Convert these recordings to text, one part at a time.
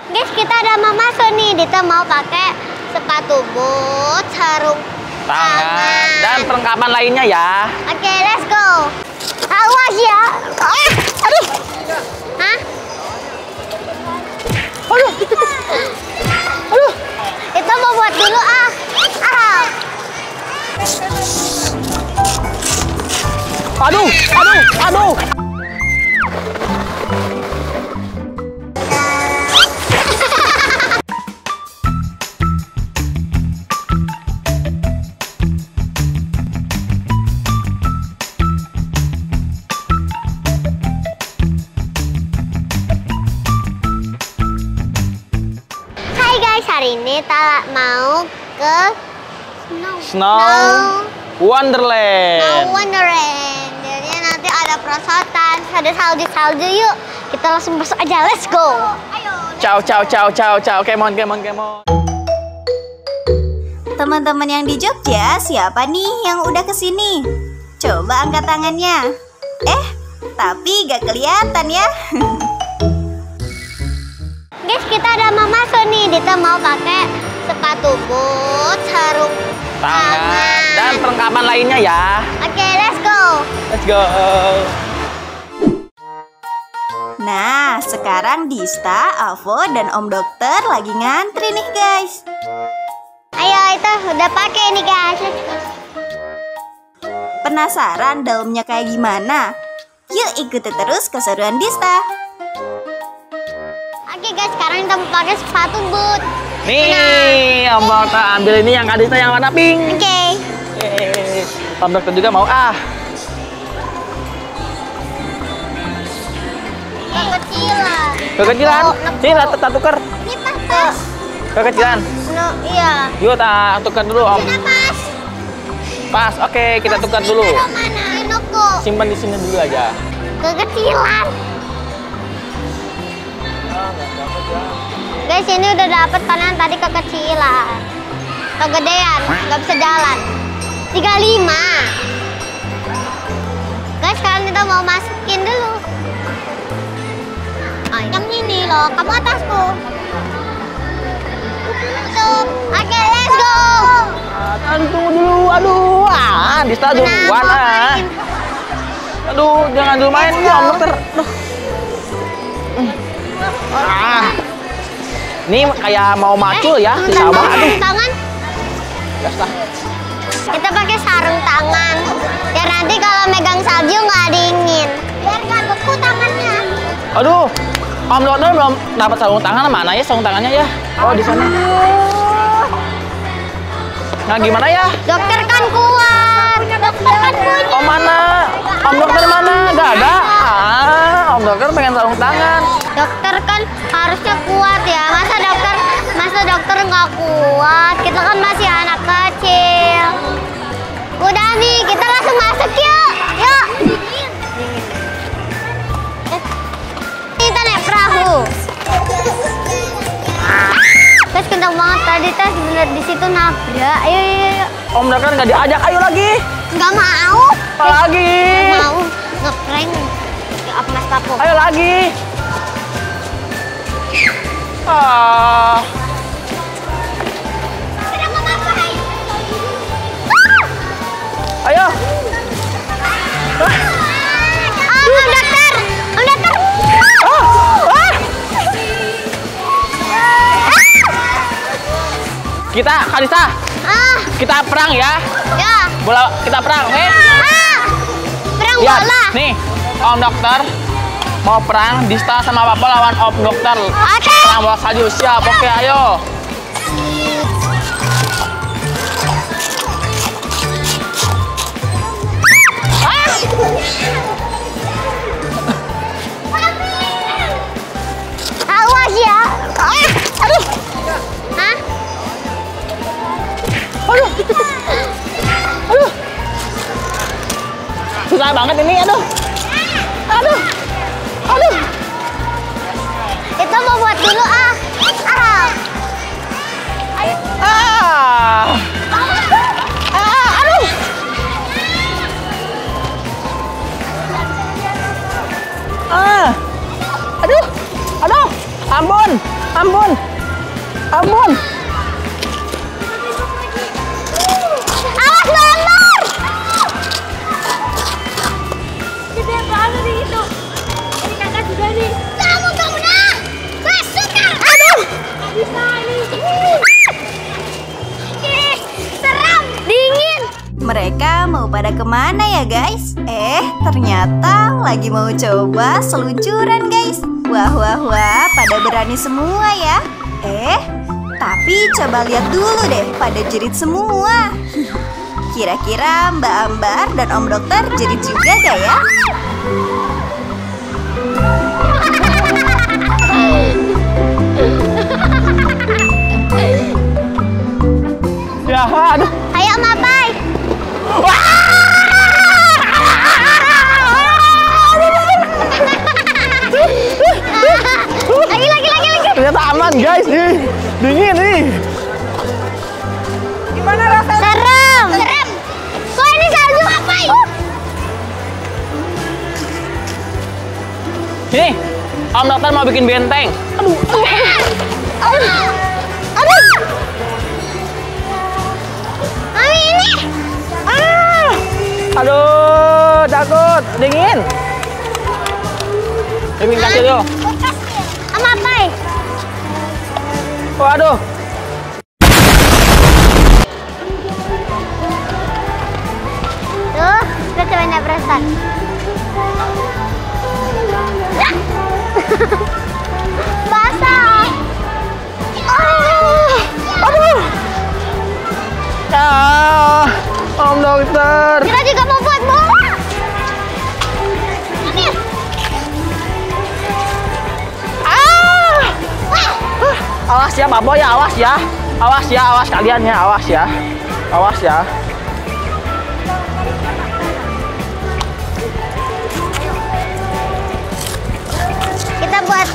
Guys, kita ada mau masuk nih. Dita mau pakai sepatu boot, sarung Tangan dan perlengkapan lainnya ya. Oke, let's go. Awas ya. Ah, aduh. Hah? Aduh. Aduh. Kita mau buat dulu ah. Ah. Aduh, aduh, aduh. Hari ini kita mau ke Snow, Snow Wonderland. Snow Wonderland. Jadi nanti ada perosotan, ada salju-salju yuk. Kita langsung masuk aja, let's go. Ayo. Ciao, ciao, ciao, ciao, ciao. Kemon, kemon, kemon. Teman-teman yang di Jogja, siapa nih yang udah ke sini? Coba angkat tangannya. Eh, tapi gak kelihatan ya. Guys, kita ada mau masuk nih. Dita mau pakai sepatu boot, sarung Tangan dan perlengkapan lainnya ya. Oke, let's go. Let's go. Nah, sekarang Dista, Avo, dan Om Dokter lagi ngantri nih guys. Ayo, itu udah pakai nih guys. Penasaran dalamnya kayak gimana? Yuk ikuti terus keseruan Dista. Oke guys, sekarang kita mau pakai sepatu boot. Nih, Om Dokter ambil ini yang Kadista yang warna pink. Oke. Yeay. Om Dokter juga mau ah. Kekecilan. Kekecilan. Oh, Nih, tak tak tuker. Ini pas pas. Kekecilan. No, iya. Yuk, tak tukar dulu, Om. Ini pas. Pas. Oke, kita tukar dulu. Ini. Simpan di sini dulu aja. Kekecilan. Guys, ini udah dapet karena tadi kekecilan. Kegedean, nggak bisa jalan. 35. Guys, sekarang kita mau masukin dulu. Oh, yang ini loh, kamu atasku. Tutup. Oke, let's go. Aduh, tunggu dulu. Aduh, ah, ah. Farin? Aduh, jangan dulu main Om Dokter. Aduh. Ah. Ini kayak mau macul ya, si Sebentar, Sabah. mau Aduh, tangan. gas lah. Kita pakai sarung tangan. Biar nanti kalau megang salju nggak dingin. Biar nggak beku tangannya. Aduh, Om Dokter belum dapat sarung tangan mana ya sarung tangannya ya? Oh, di sana. Nah, gimana ya? Dokter kan kuat. Om mana? Om Dokter mana? Gak ada. Ah, Om Dokter pengen sarung tangan. Dokter kan harusnya kuat ya. Masa dokter masa dokter nggak kuat? Kita kan masih anak kecil. Udah nih, kita langsung masuk yuk. Yuk. Kita naik perahu. Terus kencang banget tadi tes bener di situ nabrak. Ayo, ayo, ayo. Om Dokter nggak diajak. Ayo lagi. Nggak mau. Apa lagi? Nggak mau. Ngeprank. Ya, apa mas Papo? Ayo lagi. Ah. Ayo. Om dokter. Ah. Ah. Kita, Kalista, Ah, kita perang ya. Bola kita perang, oke? Ah, perang Lihat, bola. nih, Om Dokter mau perang Dista sama Papa lawan Om Dokter. Oke. Perang bola salju, siap. Oke, ayo. Ampun. Awas lombar! Kamu gak menang! Masukkan! Aduh! Ih, Seram! Dingin! Mereka mau pada ke mana ya guys? Eh, ternyata lagi mau coba seluncuran guys. Wah, wah, wah, pada berani semua ya. Eh, tapi coba lihat dulu deh, pada jerit semua. Kira-kira Mbak Ambar dan Om Dokter jerit juga gak ya? Om dokter mau bikin benteng. Aduh. Aduh. Aduh. Mami ini. Ah. Aduh, takut. Dingin. Dingin kasih dulu. Sama Mapai. Waduh. Tuh, kita coba. Basah. Oh. Aduh. Ah, Om dokter. Kita juga mau buat bola. Ah. Wah. Awas ya, Pak Boy ya, awas ya. Awas ya, awas kalian ya, awas ya. Awas ya.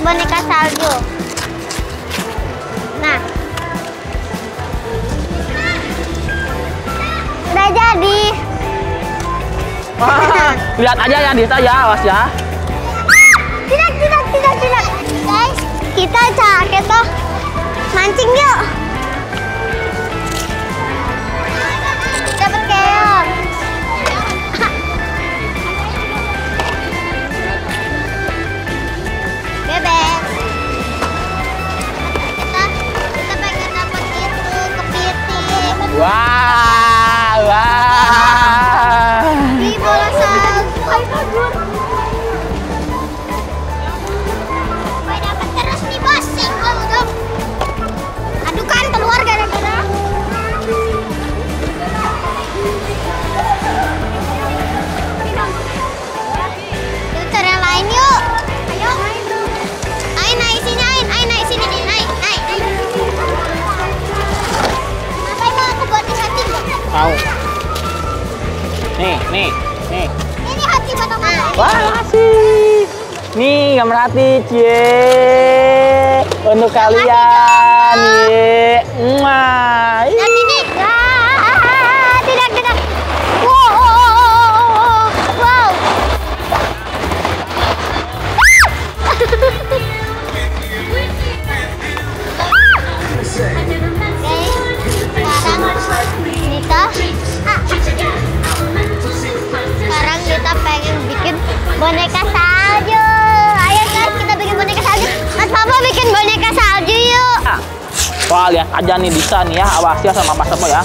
Boneka salju. Nah. Udah jadi. Wah, lihat aja ya Dita ya, awas ya. Tidak, tidak, tidak, tidak. Guys, kita cari toh mancing yuk. Mau. Nih, nih, nih. Ini hati aku. Wah, makasih. Nih, gambar hati, cie. Untuk kalian, ye. Wah, lihat aja nih Dita nih ya. Awas ya sama Mas ya.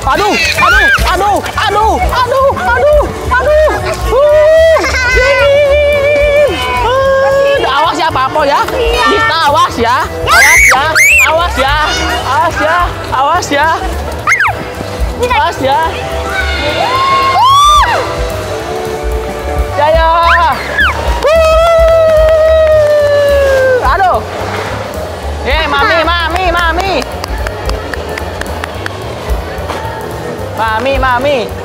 Aduh, aduh, aduh, aduh, aduh, aduh, aduh. Uh, dingin. Uh, awas ya Papo ya. Dita awas ya. Awas ya. Awas ya. Awas ya. Awas ya. Awas ya. Jaya. Aduh. Eh, mami, mami, mami. Mami, mami.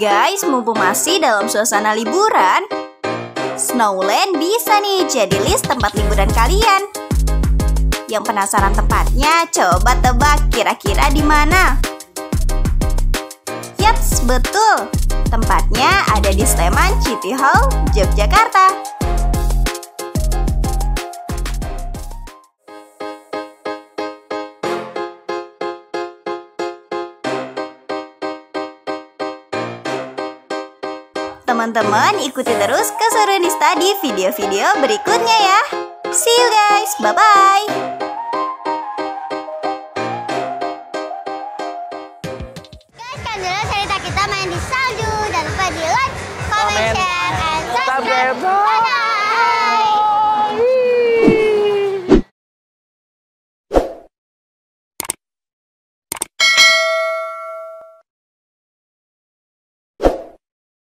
Guys, mumpung masih dalam suasana liburan, Snowland bisa nih jadi list tempat liburan kalian. Yang penasaran tempatnya, coba tebak kira-kira di mana? Yaps, betul. Tempatnya ada di Sleman City Hall, Yogyakarta. Teman-teman ikuti terus keseruan Nista di video-video berikutnya ya. See you guys, bye-bye. Kan kita main di salju. Jangan lupa di like, comment, share, and subscribe. subscribe.